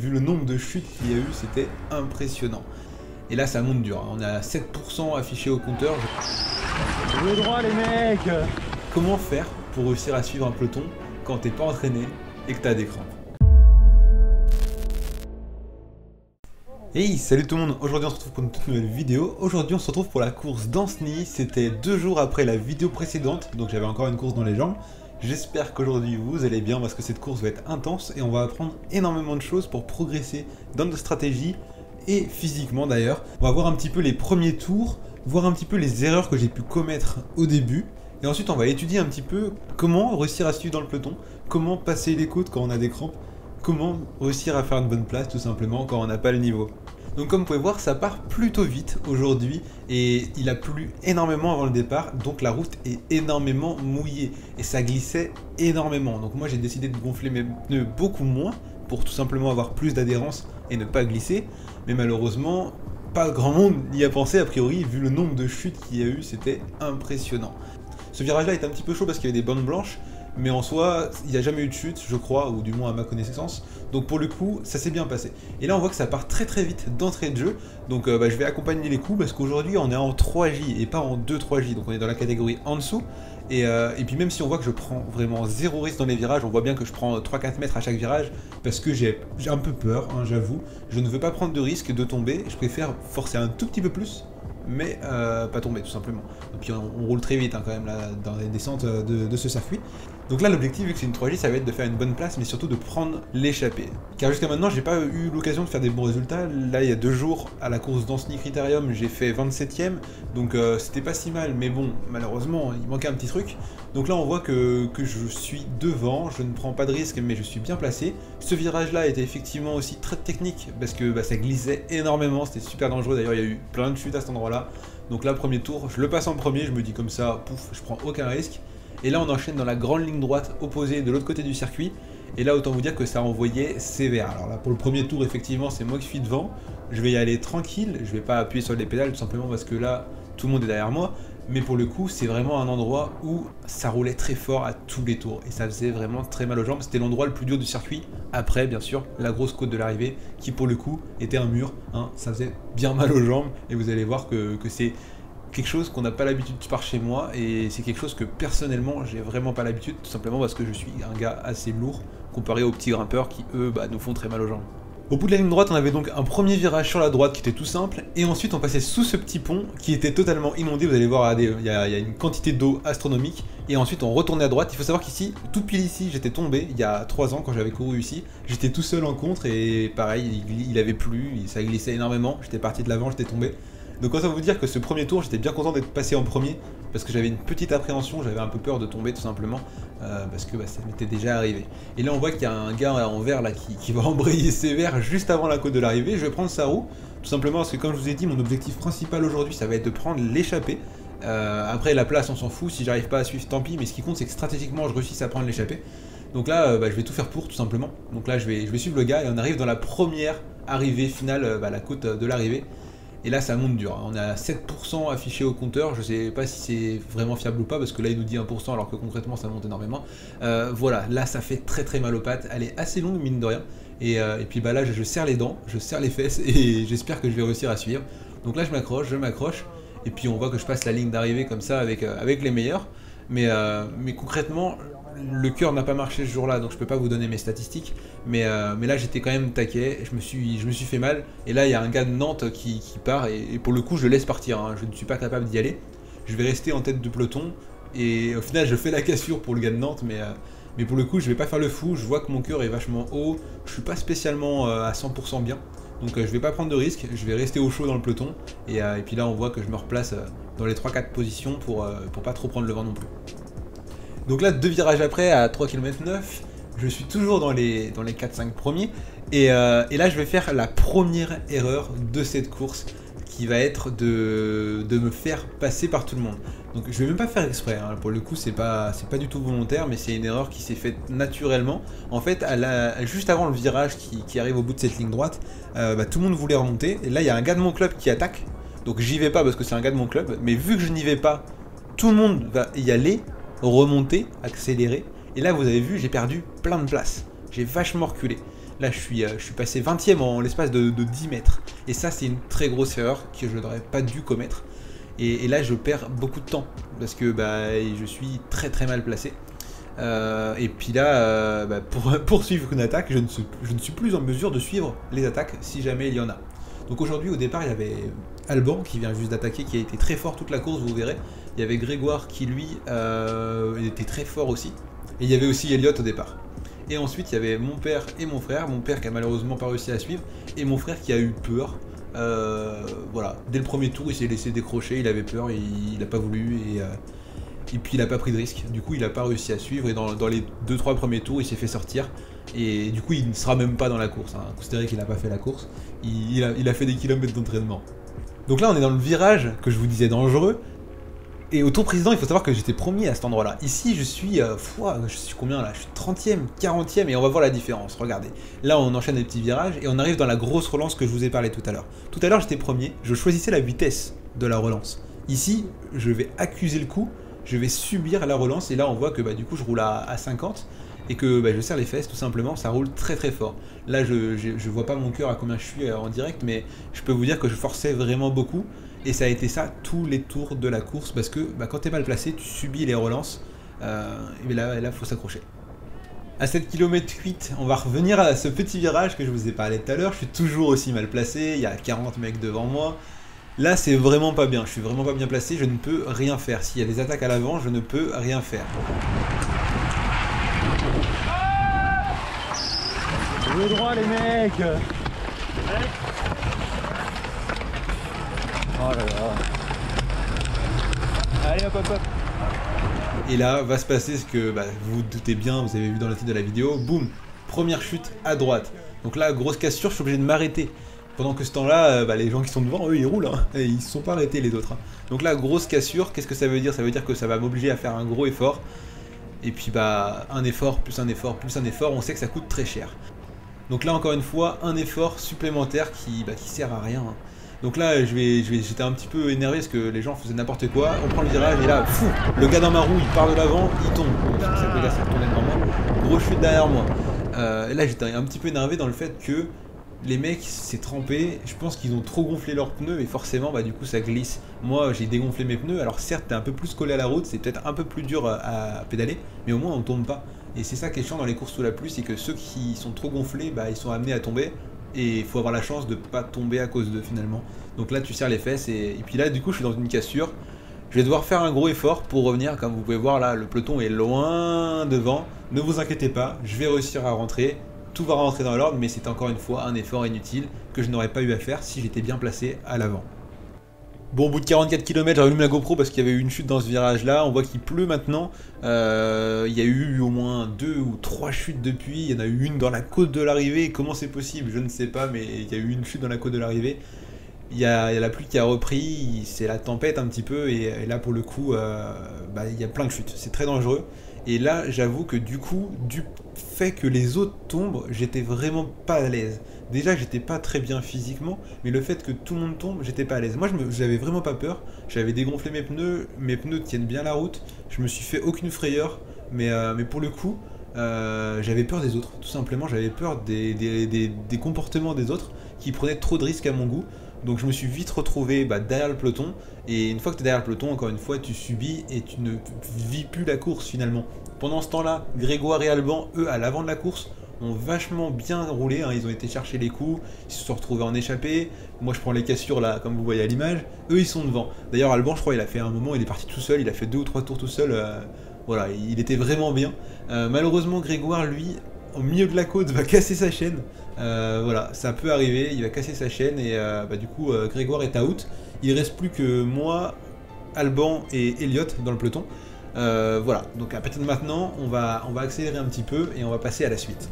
Vu le nombre de chutes qu'il y a eu, c'était impressionnant. Et là, ça monte dur. hein. On est à 7% affiché au compteur. Le droit les mecs Comment faire pour réussir à suivre un peloton quand t'es pas entraîné et que t'as des crampes Hey, salut tout le monde Aujourd'hui on se retrouve pour une toute nouvelle vidéo. Aujourd'hui on se retrouve pour la course d'Anceny. C'était deux jours après la vidéo précédente, donc j'avais encore une course dans les jambes. J'espère qu'aujourd'hui vous allez bien parce que cette course va être intense et on va apprendre énormément de choses pour progresser dans notre stratégie et physiquement d'ailleurs. On va voir un petit peu les premiers tours, voir un petit peu les erreurs que j'ai pu commettre au début. Et ensuite on va étudier un petit peu comment réussir à suivre dans le peloton, comment passer les côtes quand on a des crampes, comment réussir à faire une bonne place tout simplement quand on n'a pas le niveau. Donc comme vous pouvez voir, ça part plutôt vite aujourd'hui et il a plu énormément avant le départ, donc la route est énormément mouillée et ça glissait énormément. Donc moi j'ai décidé de gonfler mes pneus beaucoup moins pour tout simplement avoir plus d'adhérence et ne pas glisser, mais malheureusement pas grand monde n'y a pensé a priori vu le nombre de chutes qu'il y a eu, c'était impressionnant. Ce virage là est un petit peu chaud parce qu'il y avait des bandes blanches, mais en soi, il n'y a jamais eu de chute, je crois, ou du moins à ma connaissance. Donc pour le coup, ça s'est bien passé. Et là, on voit que ça part très très vite d'entrée de jeu. Donc euh, bah, je vais accompagner les coups parce qu'aujourd'hui, on est en 3J et pas en 2-3J. Donc on est dans la catégorie en dessous. Et, euh, et, puis même si on voit que je prends vraiment zéro risque dans les virages, on voit bien que je prends 3-4 mètres à chaque virage parce que j'ai un peu peur, hein, j'avoue. Je ne veux pas prendre de risque de tomber, je préfère forcer un tout petit peu plus mais euh, pas tomber tout simplement. Et puis on, roule très vite hein, quand même là, dans les descentes de, de ce circuit. Donc là l'objectif vu que c'est une 3J ça va être de faire une bonne place mais surtout de prendre l'échappée. Car jusqu'à maintenant j'ai pas eu l'occasion de faire des bons résultats. Là il y a deux jours à la course d'Anceny Critérium j'ai fait 27ème donc euh, c'était pas si mal mais bon malheureusement il manquait un petit truc. Donc là on voit que, je suis devant, je ne prends pas de risque mais je suis bien placé. Ce virage là était effectivement aussi très technique parce que bah, ça glissait énormément, c'était super dangereux d'ailleurs il y a eu plein de chutes à cet endroit là. Donc là premier tour, je le passe en premier, je me dis comme ça, pouf, je prends aucun risque. Et là, on enchaîne dans la grande ligne droite opposée de l'autre côté du circuit. Et là, autant vous dire que ça a envoyé sévère. Alors là, pour le premier tour, effectivement, c'est moi qui suis devant. Je vais y aller tranquille. Je vais pas appuyer sur les pédales tout simplement parce que là, tout le monde est derrière moi. Mais pour le coup, c'est vraiment un endroit où ça roulait très fort à tous les tours. Et ça faisait vraiment très mal aux jambes. C'était l'endroit le plus dur du circuit. Après, bien sûr, la grosse côte de l'arrivée, qui pour le coup était un mur. Hein, ça faisait bien mal aux jambes. Et vous allez voir que, que c'est quelque chose qu'on n'a pas l'habitude par chez moi et c'est quelque chose que personnellement j'ai vraiment pas l'habitude tout simplement parce que je suis un gars assez lourd comparé aux petits grimpeurs qui eux bah, nous font très mal aux jambes. Au bout de la ligne droite, on avait donc un premier virage sur la droite qui était tout simple, et ensuite on passait sous ce petit pont qui était totalement inondé. Vous allez voir, il y, a, une quantité d'eau astronomique, et ensuite on retournait à droite. Il faut savoir qu'ici, tout pile ici, j'étais tombé il y a 3 ans quand j'avais couru ici. J'étais tout seul en contre, et pareil, il, il avait plu, ça glissait énormément. J'étais parti de l'avant, j'étais tombé. Donc autant vous dire que ce premier tour, j'étais bien content d'être passé en premier, parce que j'avais une petite appréhension, j'avais un peu peur de tomber tout simplement, euh, parce que bah, ça m'était déjà arrivé. Et là on voit qu'il y a un gars en vert là qui, va embrayer sévère juste avant la côte de l'arrivée, je vais prendre sa roue, tout simplement parce que comme je vous ai dit, mon objectif principal aujourd'hui, ça va être de prendre l'échappée. Euh, après la place on s'en fout, si j'arrive pas à suivre tant pis, mais ce qui compte c'est que stratégiquement je réussisse à prendre l'échappée. Donc là euh, bah, je vais tout faire pour tout simplement. Donc là je vais, je vais suivre le gars et on arrive dans la première arrivée finale, bah, la côte de l'arrivée. Et là, ça monte dur. On est à 7% affiché au compteur. Je sais pas si c'est vraiment fiable ou pas, parce que là, il nous dit 1%, alors que concrètement, ça monte énormément. Euh, voilà, là, ça fait très très mal aux pattes. Elle est assez longue, mine de rien. Et, euh, puis bah là, je, je, serre les dents, je serre les fesses, et j'espère que je vais réussir à suivre. Donc là, je m'accroche, je m'accroche. Et puis on voit que je passe la ligne d'arrivée comme ça avec, euh, avec les meilleurs. Mais, mais concrètement, le cœur n'a pas marché ce jour-là, donc je peux pas vous donner mes statistiques, mais, euh, là j'étais quand même taquet, je me, suis, fait mal, et là il y a un gars de Nantes qui, part, et, pour le coup je laisse partir, hein. je ne suis pas capable d'y aller, je vais rester en tête de peloton, et au final je fais la cassure pour le gars de Nantes, mais, euh, pour le coup je vais pas faire le fou, je vois que mon cœur est vachement haut, je suis pas spécialement euh, à 100% bien, donc je vais pas prendre de risque, je vais rester au chaud dans le peloton, et puis là on voit que je me replace dans les 3-4 positions pour, pour pas trop prendre le vent non plus. Donc là, deux virages après, à 3 km 9, je suis toujours dans les, dans les 4-5 premiers. Et, euh, et, là, je vais faire la première erreur de cette course, qui va être de, me faire passer par tout le monde. Donc je vais même pas faire exprès, hein. pour le coup c'est pas, pas du tout volontaire, mais c'est une erreur qui s'est faite naturellement. En fait, juste avant le virage qui, qui, arrive au bout de cette ligne droite, euh, bah, tout le monde voulait remonter. Et là, il y a un gars de mon club qui attaque. Donc j'y vais pas parce que c'est un gars de mon club. Mais vu que je n'y vais pas, tout le monde va y aller remonter, accélérer. Et là, vous avez vu, j'ai perdu plein de places. J'ai vachement reculé. Là, je suis, je suis passé 20ème en l'espace de, 10 mètres. Et ça, c'est une très grosse erreur que je n'aurais pas dû commettre. Et, là, je perds beaucoup de temps parce que bah, je suis très très mal placé. et puis là, bah, pour poursuivre une attaque, je ne suis plus en mesure de suivre les attaques si jamais il y en a. Donc aujourd'hui, au départ, il y avait Alban qui vient juste d'attaquer, qui a été très fort toute la course, vous verrez. Il y avait Grégoire qui, lui, était très fort aussi. Et il y avait aussi Elliot au départ. Et ensuite, il y avait mon père et mon frère. Mon père qui a malheureusement pas réussi à suivre. Et mon frère qui a eu peur. Euh, voilà, dès le premier tour, il s'est laissé décrocher, il avait peur, il n'a pas voulu. Et, euh, puis, il n'a pas pris de risque. Du coup, il n'a pas réussi à suivre. Et dans, les 2-3 premiers tours, il s'est fait sortir. Et du coup, il ne sera même pas dans la course. Hein. Considérez qu'il n'a pas fait la course. Il a fait des kilomètres d'entraînement. Donc là, on est dans le virage que je vous disais dangereux. Et au tour président, il faut savoir que j'étais premier à cet endroit-là. Ici, je suis, euh, je suis combien là? Je suis 30e, 40e, et on va voir la différence. Regardez. Là, on enchaîne les petits virages, et on arrive dans la grosse relance que je vous ai parlé tout à l'heure. Tout à l'heure, j'étais premier, je choisissais la vitesse de la relance. Ici, je vais accuser le coup, je vais subir la relance, et là, on voit que bah, du coup, je roule à, 50, et que bah, je serre les fesses, tout simplement, ça roule très très fort. Là, je, je, vois pas mon cœur à combien je suis euh, en direct, mais je peux vous dire que je forçais vraiment beaucoup. Et ça a été ça tous les tours de la course parce que bah, quand tu es mal placé, tu subis les relances. Euh, et là, il faut s'accrocher. À 7 km 8, on va revenir à ce petit virage que je vous ai parlé tout à l'heure. Je suis toujours aussi mal placé, il y a 40 mecs devant moi. Là, c'est vraiment pas bien, je suis vraiment pas bien placé, je ne peux rien faire. S'il y a des attaques à l'avant, je ne peux rien faire. Droit les mecs Oh là là. Allez hop hop hop. Et là va se passer ce que bah, vous vous doutez bien, vous avez vu dans le titre de la vidéo. Boum Première chute à droite. Donc là, grosse cassure, je suis obligé de m'arrêter. Pendant que ce temps-là, euh, bah, les gens qui sont devant, eux, ils roulent. Hein. et ils se sont pas arrêtés, les autres. Hein. Donc là, grosse cassure, qu'est-ce que ça veut dire? Ça veut dire que ça va m'obliger à faire un gros effort. Et puis, bah, un effort, plus un effort, plus un effort, on sait que ça coûte très cher. Donc là, encore une fois, un effort supplémentaire qui, bah, sert à rien. Hein. Donc là, je vais, je vais, j'étais un petit peu énervé parce que les gens faisaient n'importe quoi. On prend le virage et là, fou, le gars dans ma roue, il part de l'avant, il tombe. le gars s'est retourné devant moi. Gros chute derrière moi. Euh, là, j'étais un petit peu énervé dans le fait que les mecs s'est trempé. Je pense qu'ils ont trop gonflé leurs pneus et forcément, bah du coup, ça glisse. Moi, j'ai dégonflé mes pneus. Alors certes, t'es un peu plus collé à la route, c'est peut-être un peu plus dur à, pédaler, mais au moins on tombe pas. Et c'est ça qui est chiant dans les courses sous la pluie, c'est que ceux qui sont trop gonflés, bah ils sont amenés à tomber et il faut avoir la chance de pas tomber à cause d'eux finalement. Donc là tu serres les fesses et, puis là du coup je suis dans une cassure. Je vais devoir faire un gros effort pour revenir, comme vous pouvez voir là le peloton est loin devant. Ne vous inquiétez pas, je vais réussir à rentrer. Tout va rentrer dans l'ordre mais c'est encore une fois un effort inutile que je n'aurais pas eu à faire si j'étais bien placé à l'avant. Bon, au bout de 44 km, j'ai rallumé la GoPro parce qu'il y avait eu une chute dans ce virage-là. On voit qu'il pleut maintenant. Euh, il y a eu au moins deux ou trois chutes depuis. Il y en a eu une dans la côte de l'arrivée. Comment c'est possible? Je ne sais pas, mais il y a eu une chute dans la côte de l'arrivée. Il y, a, la pluie qui a repris, c'est la tempête un petit peu, et, là pour le coup, euh, bah, il y a plein de chutes. C'est très dangereux. Et là, j'avoue que du coup, du fait que les autres tombent, j'étais vraiment pas à l'aise. Déjà, j'étais pas très bien physiquement, mais le fait que tout le monde tombe, j'étais pas à l'aise. Moi, j'avais vraiment pas peur. J'avais dégonflé mes pneus, mes pneus tiennent bien la route. Je me suis fait aucune frayeur, mais, euh, pour le coup, euh, j'avais peur des autres. Tout simplement, j'avais peur des, comportements des autres qui prenaient trop de risques à mon goût. Donc je me suis vite retrouvé bah, derrière le peloton. Et une fois que tu es derrière le peloton, encore une fois, tu subis et tu ne vis plus la course finalement. Pendant ce temps-là, Grégoire et Alban, eux, à l'avant de la course, ont vachement bien roulé. Hein. Ils ont été chercher les coups, ils se sont retrouvés en échappée. Moi, je prends les cassures là, comme vous voyez à l'image. Eux, ils sont devant. D'ailleurs, Alban, je crois, il a fait un moment, il est parti tout seul. Il a fait deux ou trois tours tout seul. Euh, voilà, il était vraiment bien. Euh, malheureusement, Grégoire, lui, au milieu de la côte, va casser sa chaîne. Euh, voilà, ça peut arriver, il va casser sa chaîne et euh, bah, du coup euh, Grégoire est out. Il reste plus que moi, Alban et Elliot dans le peloton. voilà, donc à partir de maintenant, on va, accélérer un petit peu et on va passer à la suite.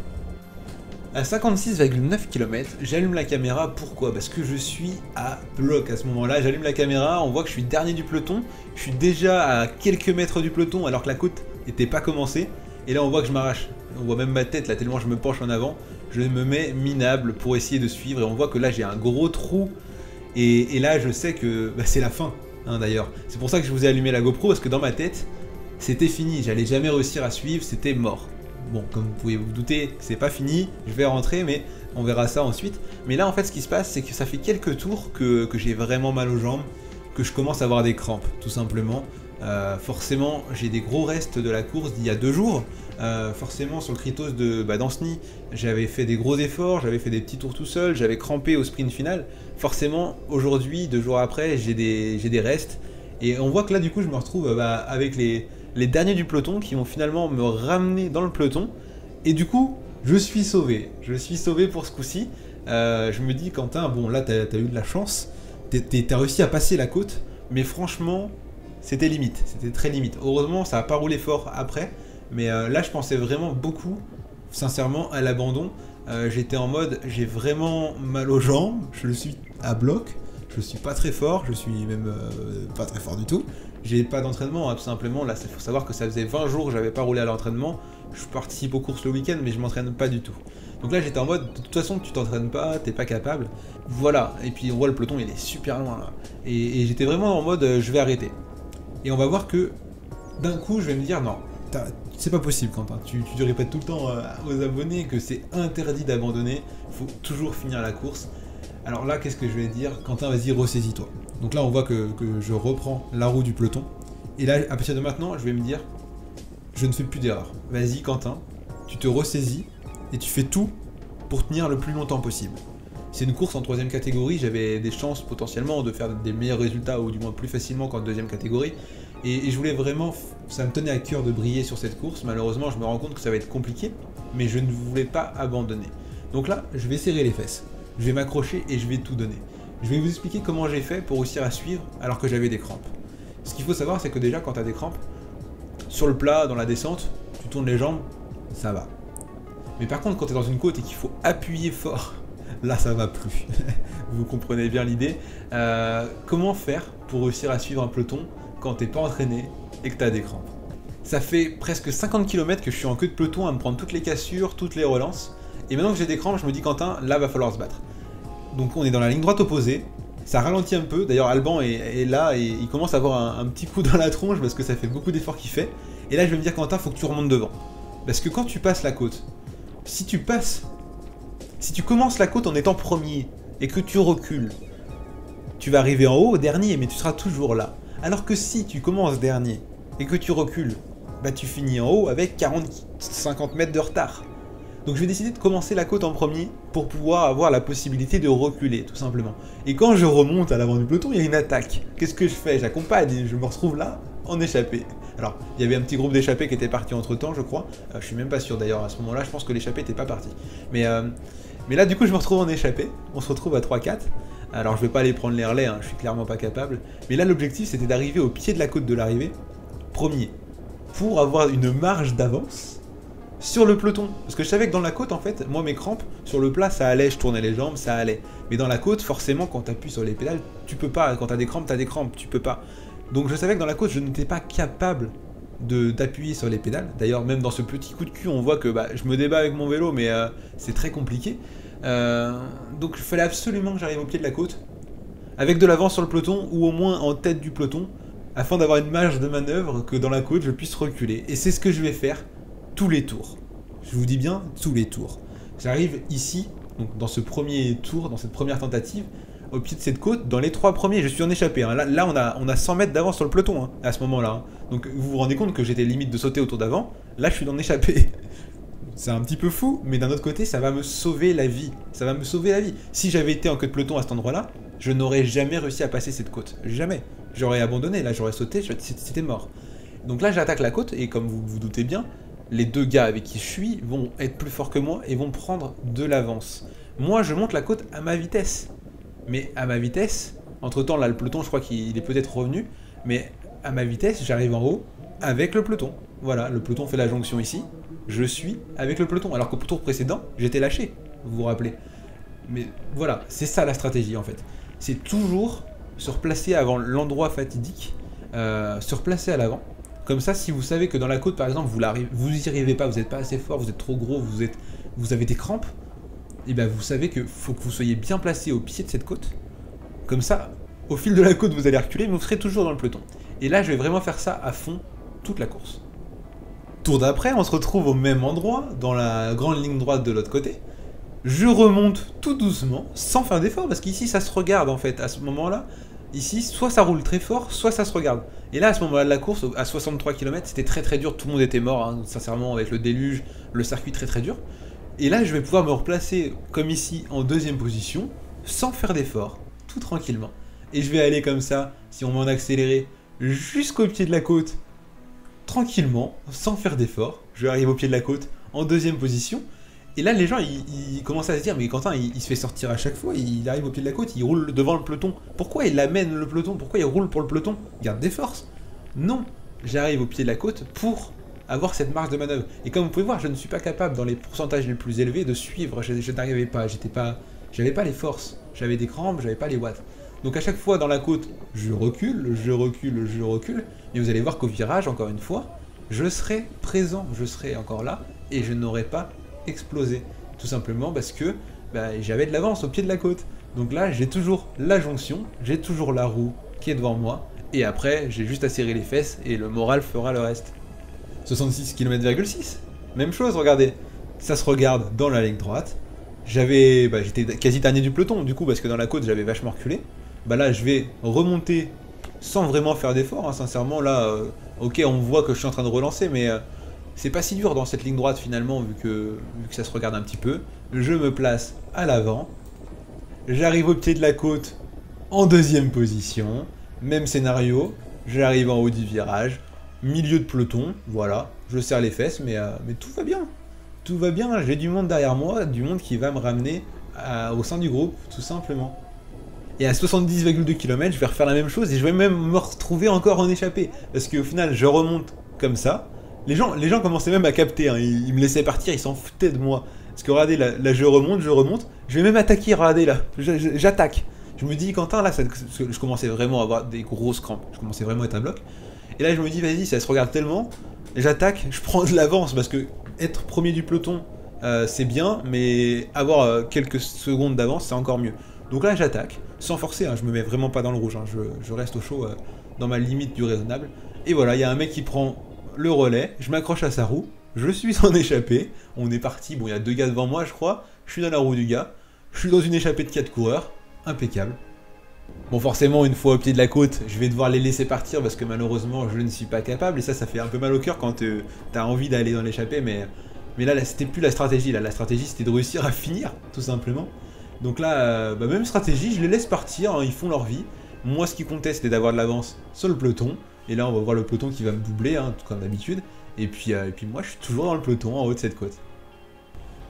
À 56,9 km, j'allume la caméra, pourquoi? Parce que je suis à bloc à ce moment-là, j'allume la caméra, on voit que je suis dernier du peloton, je suis déjà à quelques mètres du peloton alors que la côte n'était pas commencée, et là on voit que je m'arrache, on voit même ma tête là tellement je me penche en avant, je me mets minable pour essayer de suivre et on voit que là j'ai un gros trou et, là je sais que bah, c'est la fin hein, d'ailleurs. C'est pour ça que je vous ai allumé la GoPro parce que dans ma tête c'était fini, j'allais jamais réussir à suivre, c'était mort. Bon, comme vous pouvez vous douter, c'est pas fini, je vais rentrer, mais on verra ça ensuite. Mais là, en fait, ce qui se passe, c'est que ça fait quelques tours que, j'ai vraiment mal aux jambes, que je commence à avoir des crampes, tout simplement. Euh, forcément, j'ai des gros restes de la course d'il y a deux jours. Euh, forcément, sur le Kritos de bah, Danceny, j'avais fait des gros efforts, j'avais fait des petits tours tout seul, j'avais crampé au sprint final. Forcément, aujourd'hui, deux jours après, j'ai des, restes. Et on voit que là, du coup, je me retrouve bah, avec les, derniers du peloton qui vont finalement me ramener dans le peloton. Et du coup, je suis sauvé. Je suis sauvé pour ce coup-ci. Euh, je me dis, Quentin, bon, là, t'as as eu de la chance. T'as réussi à passer la côte. Mais franchement, c'était limite. C'était très limite. Heureusement, ça n'a pas roulé fort après. Mais euh, là, je pensais vraiment beaucoup, sincèrement, à l'abandon. Euh, j'étais en mode, j'ai vraiment mal aux jambes. Je le suis à bloc. Je suis pas très fort. Je suis même pas très fort du tout. J'ai pas d'entraînement, hein, tout simplement. Là, il faut savoir que ça faisait 20 jours que j'avais pas roulé à l'entraînement. Je participe aux courses le week-end, mais je m'entraîne pas du tout. Donc là, j'étais en mode, de toute façon, tu t'entraînes pas, t'es pas capable. Voilà. Et puis, on voit le peloton, il est super loin là. Et, j'étais vraiment en mode, euh, je vais arrêter. Et on va voir que, d'un coup, je vais me dire, non, c'est pas possible, Quentin. Tu, tu répètes tout le temps euh, aux abonnés que c'est interdit d'abandonner. Il faut toujours finir la course. Alors là, qu'est-ce que je vais dire? Quentin, vas-y, ressaisis-toi. Donc là, on voit que, je reprends la roue du peloton. Et là, à partir de maintenant, je vais me dire, je ne fais plus d'erreur. Vas-y, Quentin, tu te ressaisis et tu fais tout pour tenir le plus longtemps possible. C'est une course en troisième catégorie, j'avais des chances potentiellement de faire des meilleurs résultats, ou du moins plus facilement qu'en deuxième catégorie. Et, je voulais vraiment, ça me tenait à cœur de briller sur cette course. Malheureusement, je me rends compte que ça va être compliqué, mais je ne voulais pas abandonner. Donc là, je vais serrer les fesses, je vais m'accrocher et je vais tout donner. Je vais vous expliquer comment j'ai fait pour réussir à suivre alors que j'avais des crampes. Ce qu'il faut savoir, c'est que déjà, quand tu as des crampes, sur le plat, dans la descente, tu tournes les jambes, ça va. Mais par contre, quand tu es dans une côte et qu'il faut appuyer fort, là, ça va plus. vous comprenez bien l'idée. Euh, comment faire pour réussir à suivre un peloton quand t'es pas entraîné et que tu as des crampes Ça fait presque 50 km que je suis en queue de peloton à me prendre toutes les cassures, toutes les relances. Et maintenant que j'ai des crampes, je me dis, Quentin, là, va falloir se battre. Donc on est dans la ligne droite opposée. Ça ralentit un peu. D'ailleurs, Alban est, là et il commence à avoir un, petit coup dans la tronche parce que ça fait beaucoup d'efforts qu'il fait. Et là, je vais me dire, Quentin, faut que tu remontes devant. Parce que quand tu passes la côte, si tu passes, si tu commences la côte en étant premier et que tu recules, tu vas arriver en haut, au dernier, mais tu seras toujours là. Alors que si tu commences dernier et que tu recules, bah tu finis en haut avec 40-50 mètres de retard. Donc je vais décider de commencer la côte en premier pour pouvoir avoir la possibilité de reculer, tout simplement. Et quand je remonte à l'avant du peloton, il y a une attaque. Qu'est-ce que je fais? J'accompagne et je me retrouve là, en échappée. Alors, il y avait un petit groupe d'échappés qui était parti entre temps, je crois. Euh, je suis même pas sûr d'ailleurs à ce moment-là, je pense que l'échappée n'était pas parti. Mais, euh, mais là, du coup, je me retrouve en échappée. On se retrouve à 3-4. Alors, je vais pas aller prendre les relais, hein, je suis clairement pas capable. Mais là, l'objectif, c'était d'arriver au pied de la côte de l'arrivée, premier, pour avoir une marge d'avance sur le peloton. Parce que je savais que dans la côte, en fait, moi, mes crampes, sur le plat, ça allait, je tournais les jambes, ça allait. Mais dans la côte, forcément, quand tu appuies sur les pédales, tu peux pas. Quand tu as des crampes, tu as des crampes, tu peux pas. Donc je savais que dans la côte, je n'étais pas capable d'appuyer sur les pédales. D'ailleurs, même dans ce petit coup de cul, on voit que bah, je me débat avec mon vélo, mais euh, c'est très compliqué. Euh, donc il fallait absolument que j'arrive au pied de la côte, avec de l'avance sur le peloton, ou au moins en tête du peloton, afin d'avoir une marge de manœuvre que dans la côte, je puisse reculer. Et c'est ce que je vais faire tous les tours. Je vous dis bien tous les tours. J'arrive ici, donc dans ce premier tour, dans cette première tentative, au pied de cette côte, dans les trois premiers, je suis en échappé. Hein. Là, on, a, on a 100 mètres d'avance sur le peloton hein, à ce moment-là. Hein. Donc vous vous rendez compte que j'étais limite de sauter autour d'avant. Là, je suis en échappé. C'est un petit peu fou, mais d'un autre côté, ça va me sauver la vie. Ça va me sauver la vie. Si j'avais été en queue de peloton à cet endroit-là, je n'aurais jamais réussi à passer cette côte. Jamais. J'aurais abandonné, là, j'aurais sauté, c'était mort. Donc là, j'attaque la côte, et comme vous vous doutez bien, les deux gars avec qui je suis vont être plus forts que moi et vont prendre de l'avance. Moi, je monte la côte à ma vitesse. Mais à ma vitesse, entre-temps, là, le peloton, je crois qu'il est peut-être revenu, mais à ma vitesse, j'arrive en haut avec le peloton. Voilà, le peloton fait la jonction ici, je suis avec le peloton. Alors qu'au tour précédent, j'étais lâché, vous vous rappelez. Mais voilà, c'est ça la stratégie en fait. C'est toujours se replacer avant l'endroit fatidique, euh, se replacer à l'avant, comme ça, si vous savez que dans la côte, par exemple, vous vous n'y arrivez pas, vous n'êtes pas assez fort, vous êtes trop gros, vous, êtes, vous avez des crampes, et eh bien vous savez qu'il faut que vous soyez bien placé au pied de cette côte. Comme ça, au fil de la côte, vous allez reculer, mais vous serez toujours dans le peloton. Et là, je vais vraiment faire ça à fond toute la course. Tour d'après, on se retrouve au même endroit, dans la grande ligne droite de l'autre côté. Je remonte tout doucement, sans faire d'effort, parce qu'ici ça se regarde en fait, à ce moment-là. Ici, soit ça roule très fort, soit ça se regarde. Et là, à ce moment-là de la course, à 63 km, c'était très très dur, tout le monde était mort, hein, sincèrement, avec le déluge, le circuit très très dur. Et là, je vais pouvoir me replacer, comme ici, en deuxième position, sans faire d'effort, tout tranquillement. Et je vais aller comme ça, si on m'en accéléré, jusqu'au pied de la côte, tranquillement, sans faire d'effort. Je vais arriver au pied de la côte, en deuxième position. Et là, les gens, ils, commencent à se dire, mais Quentin, il, se fait sortir à chaque fois, il arrive au pied de la côte, il roule devant le peloton. Pourquoi il amène le peloton? Pourquoi il roule pour le peloton? Il garde des forces. Non, j'arrive au pied de la côte pour avoir cette marge de manœuvre. Et comme vous pouvez voir, je ne suis pas capable, dans les pourcentages les plus élevés, de suivre. Je, n'arrivais pas, j'étais pas, j'avais pas les forces. J'avais des crampes, j'avais pas les watts. Donc à chaque fois dans la côte, je recule, je recule, je recule. Et vous allez voir qu'au virage, encore une fois, je serai présent, je serai encore là, et je n'aurai pas explosé. Tout simplement parce que bah, j'avais de l'avance au pied de la côte. Donc là, j'ai toujours la jonction, j'ai toujours la roue qui est devant moi, et après, j'ai juste à serrer les fesses et le moral fera le reste. 66 km,6. Même chose, regardez. Ça se regarde dans la ligne droite. J'avais, bah, j'étais quasi dernier du peloton, du coup, parce que dans la côte, j'avais vachement reculé. Bah là, je vais remonter sans vraiment faire d'effort, hein, sincèrement. Là, euh, ok, on voit que je suis en train de relancer, mais euh, c'est pas si dur dans cette ligne droite finalement, vu que, vu que ça se regarde un petit peu. Je me place à l'avant. J'arrive au pied de la côte en deuxième position. Même scénario. J'arrive en haut du virage. Milieu de peloton. Voilà. Je serre les fesses, mais, euh, mais tout va bien. Tout va bien. J'ai du monde derrière moi. Du monde qui va me ramener au sein du groupe, tout simplement. Et à 70,2 km, je vais refaire la même chose et je vais même me retrouver encore en échappée. Parce qu'au final, je remonte comme ça. Les gens, les gens commençaient même à capter, hein. ils, me laissaient partir, ils s'en foutaient de moi. Parce que regardez, là, je remonte, je remonte, je vais même attaquer, regardez là, j'attaque. Je me dis, Quentin, là, je commençais vraiment à avoir des grosses crampes, je commençais vraiment à être un bloc. Et là, je me dis, vas-y, ça se regarde tellement, j'attaque, je prends de l'avance, parce que être premier du peloton, euh, c'est bien, mais avoir euh, quelques secondes d'avance, c'est encore mieux. Donc là, j'attaque, sans forcer, hein, je me mets vraiment pas dans le rouge, hein. je, reste au chaud euh, dans ma limite du raisonnable. Et voilà, il y a un mec qui prend le relais, je m'accroche à sa roue, je suis en échappée, on est parti, bon il y a deux gars devant moi je crois, je suis dans la roue du gars, je suis dans une échappée de 4 coureurs, impeccable. Bon forcément une fois au pied de la côte, je vais devoir les laisser partir parce que malheureusement je ne suis pas capable. Et ça ça fait un peu mal au cœur quand tu as envie d'aller dans l'échappée. Mais, mais là, c'était plus la stratégie, là la stratégie c'était de réussir à finir tout simplement. Donc là, euh, bah, même stratégie, je les laisse partir, hein, ils font leur vie. Moi ce qui comptait c'était d'avoir de l'avance sur le peloton. Et là, on va voir le peloton qui va me doubler, hein, comme d'habitude. Et puis, euh, et moi, je suis toujours dans le peloton, en haut de cette côte.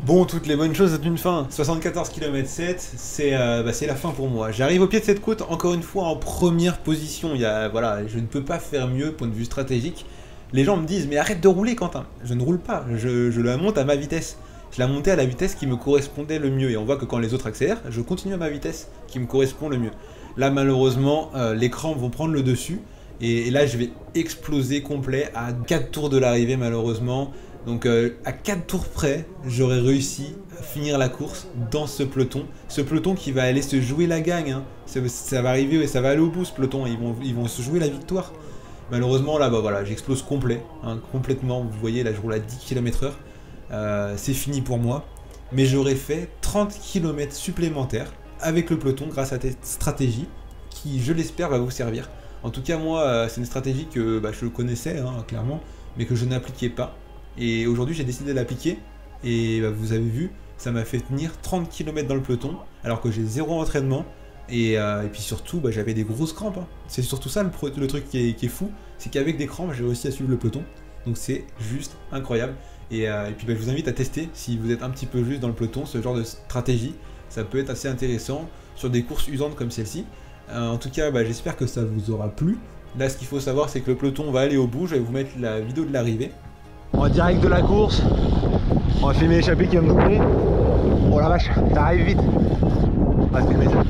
Bon, toutes les bonnes choses ont une fin. 74 km 7, c'est la fin pour moi. J'arrive au pied de cette côte, encore une fois, en première position. Il y voilà, je ne peux pas faire mieux, point de vue stratégique. Les gens me disent, mais arrête de rouler, Quentin. Je ne roule pas, je, je la monte à ma vitesse. Je la montais à la vitesse qui me correspondait le mieux. Et on voit que quand les autres accélèrent, je continue à ma vitesse qui me correspond le mieux. Là, malheureusement, euh, les crampes vont prendre le dessus. Et, là, je vais exploser complet à 4 tours de l'arrivée, malheureusement. Donc, euh, à 4 tours près, j'aurais réussi à finir la course dans ce peloton. Ce peloton qui va aller se jouer la gagne. Hein. Ça, va arriver, ça va aller au bout, ce peloton. Ils vont, ils vont se jouer la victoire. Malheureusement, là, bah voilà, j'explose complet. Hein, complètement. Vous voyez, là, je roule à 10 km/h. Euh, c'est fini pour moi. Mais j'aurais fait 30 km supplémentaires avec le peloton grâce à cette stratégie qui, je l'espère, va vous servir. En tout cas, moi, euh, c'est une stratégie que bah, je connaissais, hein, clairement, mais que je n'appliquais pas. Et aujourd'hui, j'ai décidé de l'appliquer. Et bah, vous avez vu, ça m'a fait tenir 30 km dans le peloton, alors que j'ai zéro entraînement. Et, euh, puis surtout, bah, j'avais des grosses crampes. Hein. C'est surtout ça le, truc qui est, fou, c'est qu'avec des crampes, j'ai réussi à suivre le peloton. Donc c'est juste incroyable. Et, euh, puis je vous invite à tester, si vous êtes un petit peu juste dans le peloton, ce genre de stratégie. Ça peut être assez intéressant sur des courses usantes comme celle-ci. Euh, en tout cas, bah, j'espère que ça vous aura plu. Là, ce qu'il faut savoir, c'est que le peloton va aller au bout. Je vais vous mettre la vidéo de l'arrivée. On va direct de la course. On va filmer l'échappée qui va me doubler. Oh la vache, ça arrive vite. On va filmer ça.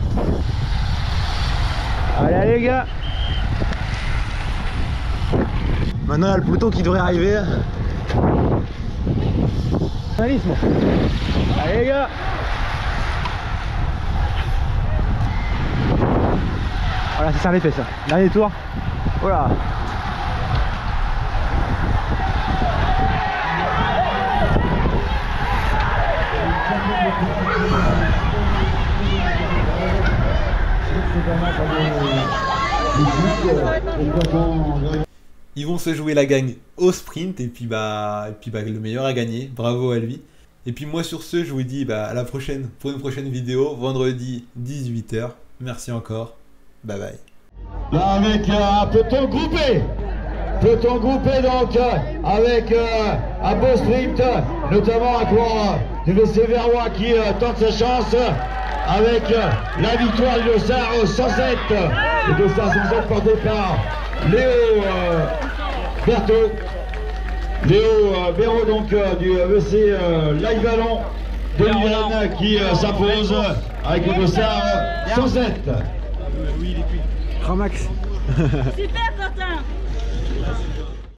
Allez, allez les gars Maintenant, il y a le peloton qui devrait arriver. Allez les gars Voilà, c'est ça l'effet ça. Dernier tour. Voilà. C'est ils vont se jouer la gagne au sprint et puis bah, et puis bah le meilleur a gagné. Bravo à lui. Et puis moi sur ce, je vous dis bah, à la prochaine pour une prochaine vidéo, vendredi 18h. Merci encore. Bye bye. Là avec euh, un peloton groupé. Peloton groupé donc euh, avec euh, un beau sprint, notamment à quoi du VC Verrois qui euh, tente sa chance avec euh, la victoire du Dossard au 107. Le Dossard 107 porté par Léo euh, Berthaud. Léo euh, Béraud donc euh, du VC euh, Live Vallon de Lyon qui euh, s'impose avec le Dossard 107. Ramax. Super, Quentin